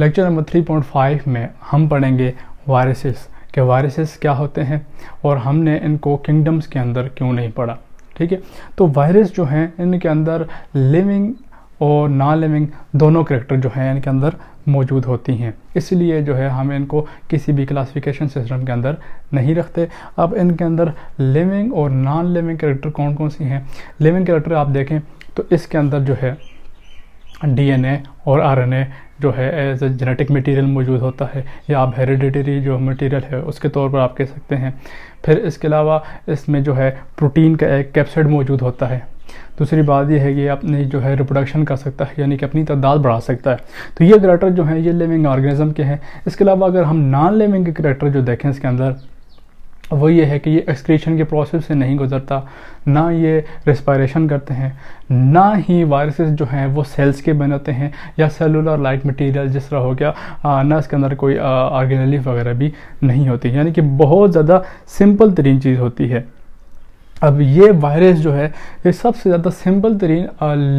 Lecture number 3.5 में हम पढ़ेंगे वायरसेस कि वायरसेस क्या होते हैं और हमने इनको किंगडम्स के अंदर क्यों नहीं पढ़ा, ठीक है? तो वायरस जो हैं, इनके अंदर लिविंग और नॉन लिविंग दोनों करेक्टर जो हैं, इनके अंदर मौजूद होती हैं। इसलिए जो है, हम इनको किसी भी क्लासिफिकेशन सिस्टम के अंदर नहीं रखते। अब इनके अंदर लिविंग और नॉन लिविंग करेक्टर कौन कौन सी हैं? लिविंग करेक्टर आप देखें तो इसके अंदर जो है डीएनए और आरएनए जो है एज ए जेनेटिक मटेरियल मौजूद होता है, या आप हेरिडिटरी जो मटेरियल है, उसके तौर पर आप कह सकते हैं। फिर इसके अलावा इसमें जो है प्रोटीन का एक कैप्सिड मौजूद होता है। दूसरी बात यह है कि अपनी जो है रिप्रोडक्शन कर सकता है, यानी कि अपनी तादाद बढ़ा सकता है। तो ये करेक्टर जो है, ये लिविंग ऑर्गेनिज्म के हैं। इसके अलावा अगर हम नॉन लिविंग के करेक्टर जो देखें इसके अंदर वो ये है कि ये एक्सक्रीशन के प्रोसेस से नहीं गुजरता। ना ये रेस्पायरेशन करते हैं ना ही वायरसेस जो हैं वो सेल्स के बनाते हैं या सेलुलर लाइट मटेरियल जिस तरह हो गया आ, ना इसके अंदर कोई ऑर्गेनलिफ वगैरह भी नहीं होती। यानी कि बहुत ज़्यादा सिंपल तरीन चीज़ होती है। अब ये वायरस जो है ये सबसे ज़्यादा सिंपल तरीन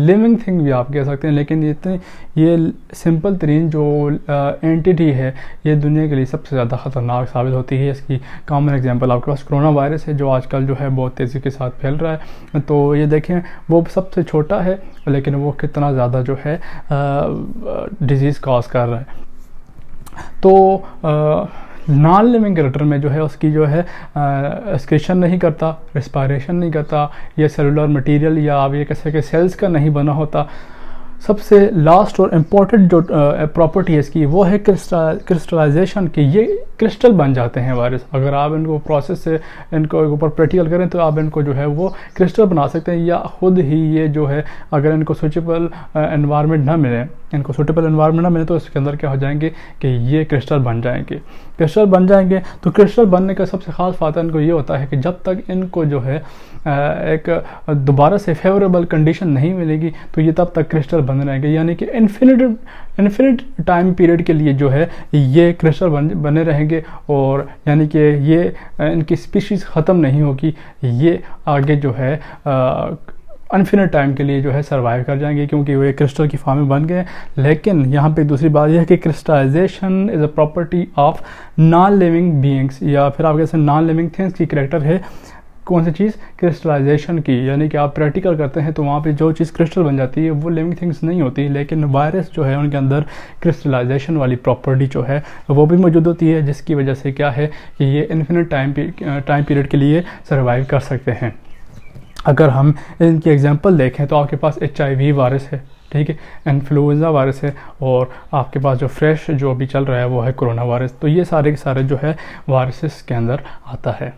लिविंग थिंग भी आप कह सकते हैं लेकिन इतनी ये सिंपल तरीन जो एंटिटी है ये दुनिया के लिए सबसे ज़्यादा ख़तरनाक साबित होती है। इसकी कॉमन एग्जांपल आपके पास कोरोना वायरस है जो आजकल जो है बहुत तेज़ी के साथ फैल रहा है। तो ये देखें वो सबसे छोटा है लेकिन वो कितना ज़्यादा जो है डिज़ीज़ कॉज कर रहा है। तो आ, नॉन लिविंग करेक्टर में जो है, उसकी जो है एक्सक्रेशन नहीं करता रिस्पायरेशन नहीं करता, या सेलुलर मटेरियल या आप ये कह सके सेल्स का नहीं बना होता। सबसे लास्ट और इम्पोर्टेंट जो प्रॉपर्टी है इसकी, वो है क्रिस्टलाइजेशन कि, ये क्रिस्टल बन जाते हैं वायरस अगर आप इनको प्रोसेस से, इनको ऊपर प्रैक्टिकल करें तो आप इनको जो है वो क्रिस्टल बना सकते हैं, या खुद ही ये जो है, अगर इनको सुचेबल इन्वायरमेंट ना मिले, इनको सुटेबल इन्वायरमेंट ना मिले तो इसके अंदर क्या हो जाएँगे कि ये क्रिस्टल बन जाएँगे। क्रिस्टल बन जाएँगे तो क्रिस्टल बनने का सबसे ख़ास फ़ायदा इनको ये होता है कि जब तक इनको जो है एक दोबारा से फेवरेबल कंडीशन नहीं मिलेगी तो ये तब तक क्रिस्टल बन रहेंगे। यानी कि इन्फिनिट इन्फिनिट टाइम पीरियड के लिए जो है, ये क्रिस्टल बन, बने रहेंगे और यानी कि ये इनकी स्पीशीज़ ख़त्म नहीं होगी। ये आगे जो है अनफिनिट टाइम के लिए जो है सर्वाइव कर जाएँगे क्योंकि वो एक क्रिस्टल की फॉर्म में बन गए। लेकिन यहाँ पे दूसरी बात यह है कि crystallization is a property of non living beings या फिर आप कैसे नॉन लिविंग थिंग्स की करेक्टर है। कौन सी चीज़? क्रिस्टलाइजेशन की। यानी कि आप प्रैक्टिकल करते हैं तो वहाँ पे जो चीज़ क्रिस्टल बन जाती है, वो लिविंग थिंग्स नहीं होती, लेकिन वायरस जो है उनके अंदर क्रिस्टलाइजेशन वाली प्रॉपर्टी जो है, वो भी मौजूद होती है, जिसकी वजह से क्या है कि ये इन्फिनिट टाइम टाइम पीरियड के लिए सर्वाइव कर सकते हैं। अगर हम इनकी एग्ज़ाम्पल देखें तो आपके पास एचआईवी वायरस है, ठीक है? इन्फ्लुएंजा वायरस है और आपके पास जो फ्रेश जो अभी चल रहा है वो है कोरोना वायरस तो ये सारे के सारे जो है वायरसेस के अंदर आता है।